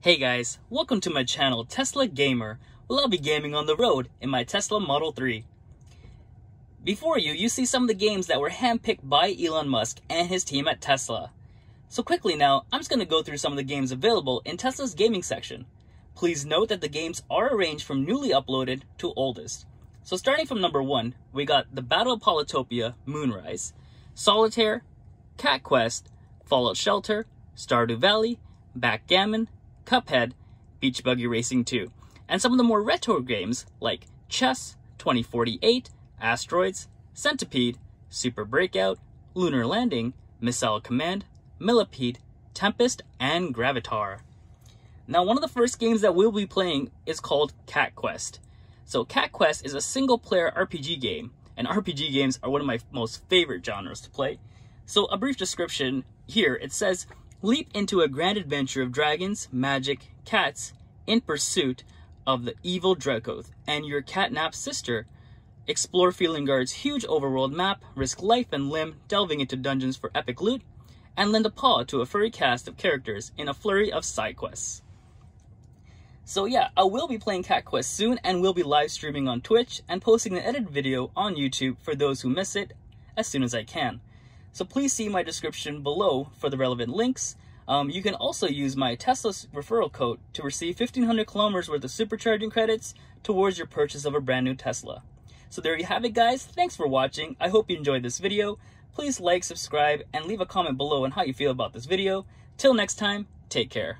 Hey guys, welcome to my channel Tesla Gamer, where I'll be gaming on the road in my Tesla Model 3. Before you, you see some of the games that were handpicked by Elon Musk and his team at Tesla. So quickly now, I'm just going to go through some of the games available in Tesla's gaming section. Please note that the games are arranged from newly uploaded to oldest. So starting from number 1, we got the Battle of Polytopia Moonrise, Solitaire, Cat Quest, Fallout Shelter, Stardew Valley, Backgammon, Cuphead, Beach Buggy Racing 2, and some of the more retro games like Chess, 2048, Asteroids, Centipede, Super Breakout, Lunar Landing, Missile Command, Millipede, Tempest, and Gravitar. Now, one of the first games that we'll be playing is called Cat Quest. So, Cat Quest is a single player RPG game, and RPG games are one of my most favorite genres to play. So, a brief description here it says Leap into a grand adventure of dragons, magic, cats, in pursuit of the evil Drakoth and your catnap sister. Explore Felingard's huge overworld map, risk life and limb delving into dungeons for epic loot, and lend a paw to a furry cast of characters in a flurry of side quests. So yeah, uh, I will be playing Cat Quest soon and will be live streaming on Twitch and posting an edited video on YouTube for those who miss it as soon as I can. So please see my description below for the relevant links. Um, you can also use my Tesla referral code to receive 1500 kilometers worth of supercharging credits towards your purchase of a brand new Tesla. So there you have it guys, thanks for watching, I hope you enjoyed this video. Please like, subscribe, and leave a comment below on how you feel about this video. Till next time, take care.